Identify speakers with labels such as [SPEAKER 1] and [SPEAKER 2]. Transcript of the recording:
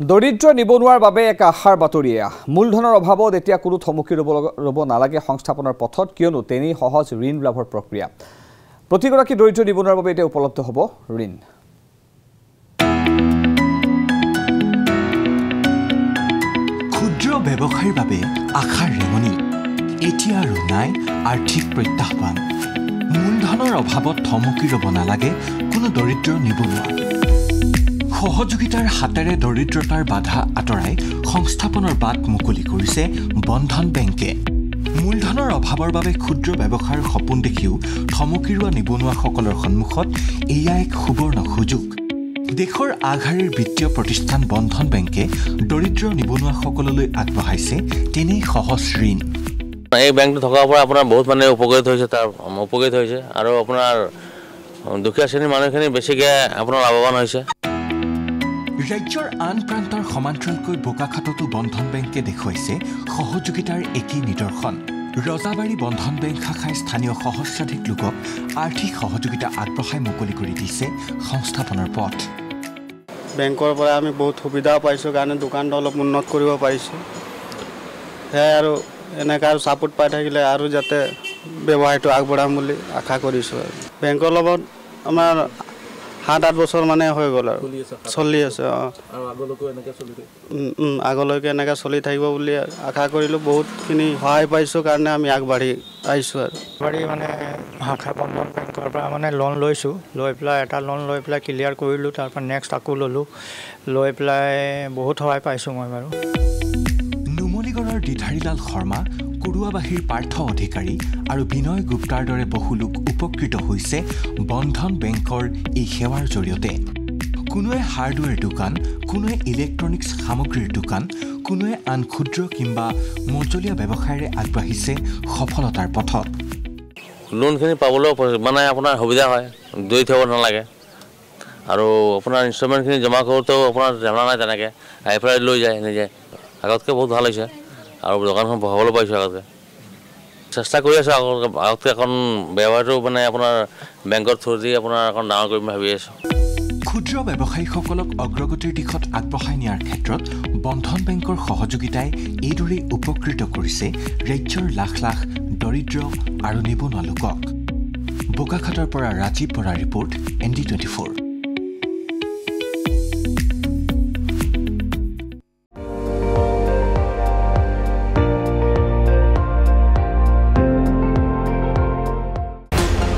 [SPEAKER 1] দৰিদ্ৰ নিবনুৱাৰ বাবে এক আশাৰ বাতৰিয়ে মূলধনৰ অভাৱত এতিয়া কোনো থমকি ৰ'ব ৰ'ব নালাগে সংস্থাপনৰ পথত কিয়নো তেনেই সহজ ঋণ লাভৰ প্ৰক্ৰিয়া। প্ৰতিগৰাকী দৰিদ্ৰ নিবনুৱাৰ বাবে এতিয়া উপলব্ধ হ'ব ঋণ।
[SPEAKER 2] ক্ষুদ্ৰ ব্যৱসায়ীৰ বাবে আশাৰ ৰেঙনি এতিয়া আৰু নাই আৰ্থিক প্ৰত্যাহ্বান। মূলধনৰ অভাৱত থমকি ৰ'ব নালাগে কোনো দৰিদ্ৰ নিবনুৱা। সহযোগিতাৰ হাতেৰে দৰিদ্ৰতাৰ বাধা আঁতৰাই সংস্থাপনৰ বাট মুকলি কৰিছে বন্ধন বেংকে। মূলধনৰ অভাৱৰ বাবে ক্ষুদ্ৰ ব্যৱসায়ৰ সপোন দেখিও থমকি ৰোৱা নিবনুৱাসকলৰ সন্মুখত এয়া এক সুবৰ্ণ সুযোগ। দেশৰ আগশাৰীৰ বিত্তীয় প্ৰতিষ্ঠান বন্ধন বেংকে দৰিদ্ৰ নিবনুৱাসকললৈ আগবঢ়াইছে তেনেই সহজ ঋণ।
[SPEAKER 3] এই বেংকটো থকাৰ পৰা আপোনাৰ বহুত মানে উপকৃত হৈছে তাৰ উপকৃত হৈছে আৰু আপোনাৰ দুখীয়া শ্ৰেণীৰ মানুহখিনি বেছিকৈ আপোনাৰ লাভৱান হৈছে।
[SPEAKER 2] ৰাজ্যৰ আন প্ৰান্তৰ সমান্তৰালকৈ বোকাখাততো বন্ধন বেংকে দেখুৱাইছে সহযোগিতাৰ একেই নিদৰ্শন। ৰজাবাৰী বন্ধন বেংক শাখাই স্থানীয় সহস্ৰাধিক লোকক আৰ্থিক সহযোগিতা আগবঢ়াই মুকলি কৰি দিছে সংস্থাপনৰ পথ।
[SPEAKER 4] বেংকৰ পৰা আমি বহুত সুবিধাও পাইছোঁ কাৰণে দোকানটো অলপ উন্নত কৰিব পাৰিছোঁ। সেয়াই আৰু এনেকৈ আৰু ছাপোৰ্ট পাই থাকিলে আৰু যাতে ব্যৱসায়টো আগবঢ়াম বুলি আশা কৰিছোঁ আৰু। বেংকৰ লগত আমাৰ সাত আঠ বছৰ মানে হৈ গ'ল আৰু। চলি আছে অঁ। আগলৈকে এনেকৈ চলি থাকিব? বুলি আশা কৰিলোঁ বহুতখিনি সহায় পাইছোঁ কাৰণে আমি আগবাঢ়ি আহিছোঁ আৰু।
[SPEAKER 5] বাৰী মানে শাখা বন্ধন বেংকৰ পৰা মানে লোন লৈছোঁ। লৈ পেলাই এটা লোন লৈ পেলাই ক্লিয়াৰ কৰিলোঁ তাৰপৰা নেক্সট আকৌ ল'লোঁ। লৈ পেলাই বহুত সহায় পাইছোঁ মই বাৰু।
[SPEAKER 2] নুমলীগড়ৰ দিধাৰীলাল শৰ্মা কুৰুৱাবাহীৰ পাৰ্থ অধিকাৰী আৰু বিনয় গুপ্তাৰ দৰে বহু লোক উপকৃত হৈছে বন্ধন বেংকৰ এই সেৱাৰ জৰিয়তে। কোনোৱে হাৰ্ডৱেৰ দোকান কোনোৱে ইলেক্ট্ৰনিকছ সামগ্ৰীৰ দোকান কোনোৱে আন ক্ষুদ্ৰ কিম্বা মজলীয়া ব্যৱসায়েৰে আগবাঢ়িছে সফলতাৰ পথত।
[SPEAKER 3] লোনখিনি পাবলৈও মানে আপোনাৰ সুবিধা হয় দৌৰি থাকিব নালাগে। আৰু আপোনাৰ ইনষ্টলমেণ্টখিনি জমা কৰোঁতেও আপোনাৰ ঝামেলা নাই তেনেকৈ আহি পেলাই লৈ যায় নিজে। আগতকৈ বহুত ভাল হৈছে। আৰু দোকানখন বহাবলৈ পাইছোঁ আগতকৈ চেষ্টা কৰি আছোঁ আগতকৈ আগতকৈ অকণ ব্যৱসায়টো মানে আপোনাৰ বেংকৰ থ্ৰুদি আপোনাৰ অকণ ডাঙৰ কৰিম ভাবি আছোঁ।
[SPEAKER 2] ক্ষুদ্ৰ ব্যৱসায়ীসকলক অগ্ৰগতিৰ দিশত আগবঢ়াই নিয়াৰ ক্ষেত্ৰত বন্ধন বেংকৰ সহযোগিতাই এইদৰেই উপকৃত কৰিছে ৰাজ্যৰ লাখ লাখ দৰিদ্ৰ আৰু নিবনুৱা লোকক। বোকাখাটৰ পৰা ৰাজীৱ বৰাৰ report N D twenty four.